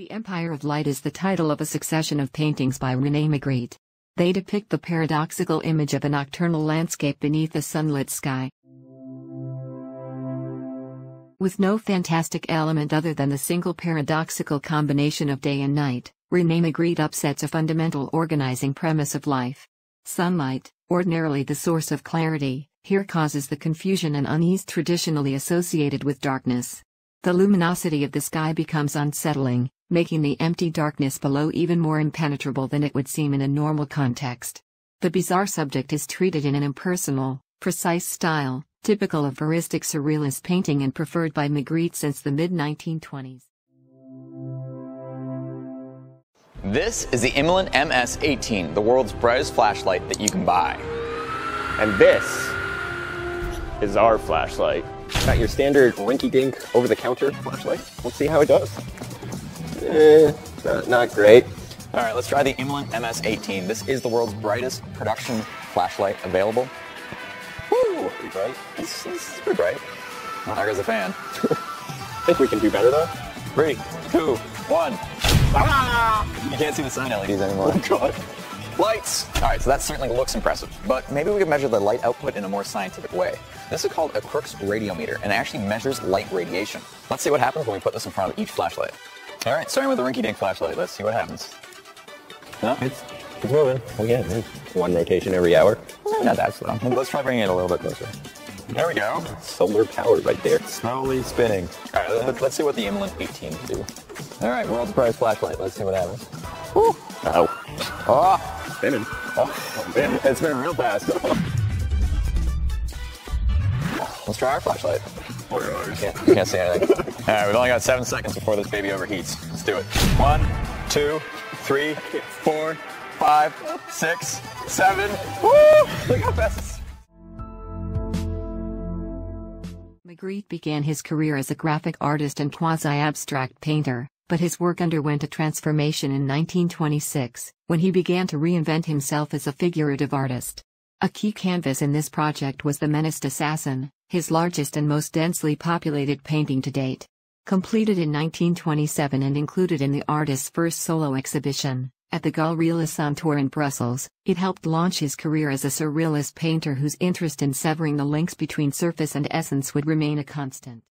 The Empire of Light is the title of a succession of paintings by René Magritte. They depict the paradoxical image of a nocturnal landscape beneath a sunlit sky. With no fantastic element other than the single paradoxical combination of day and night, René Magritte upsets a fundamental organizing premise of life. Sunlight, ordinarily the source of clarity, here causes the confusion and unease traditionally associated with darkness. The luminosity of the sky becomes unsettling, making the empty darkness below even more impenetrable than it would seem in a normal context. The bizarre subject is treated in an impersonal, precise style, typical of veristic surrealist painting and preferred by Magritte since the mid 1920s. This is the Imalent MS-18, the world's brightest flashlight that you can buy. And this is our flashlight. Got your standard rinky-dink over-the-counter flashlight. Let's see how it does. Eh, not, not great. All right, let's try the Imalent MS-18. This is the world's brightest production flashlight available. Woo, pretty bright. Pretty bright. Well, there goes the fan. I think we can do better though. Three, two, one. Ah! You can't see the sign LEDs anymore. Oh god. Lights! All right, so that certainly looks impressive, but maybe we could measure the light output in a more scientific way. This is called a Crookes radiometer, and it actually measures light radiation. Let's see what happens when we put this in front of each flashlight. All right, starting with the rinky-dink flashlight, let's see what happens. No, it's, it's moving. Oh yeah, man. One rotation every hour. Not that slow. Let's try bringing it a little bit closer. There we go. Solar powered right there. Slowly spinning. All right, let's, let's see what the Imalent 18 can do. All right, world's brightest flashlight. Let's see what happens. Woo. Ow. Oh, ah. Spinning. oh, man, it's been real fast. Let's try our flashlight. Can't, you can't see anything. All right, we've only got seven seconds before this baby overheats. Let's do it. One, two, three, four, five, six, seven. Woo! Look how fast Magritte began his career as a graphic artist and quasi-abstract painter, but his work underwent a transformation in 1926, when he began to reinvent himself as a figurative artist. A key canvas in this project was The Menaced Assassin, his largest and most densely populated painting to date. Completed in 1927 and included in the artist's first solo exhibition, at the Galerie Tour in Brussels, it helped launch his career as a surrealist painter whose interest in severing the links between surface and essence would remain a constant.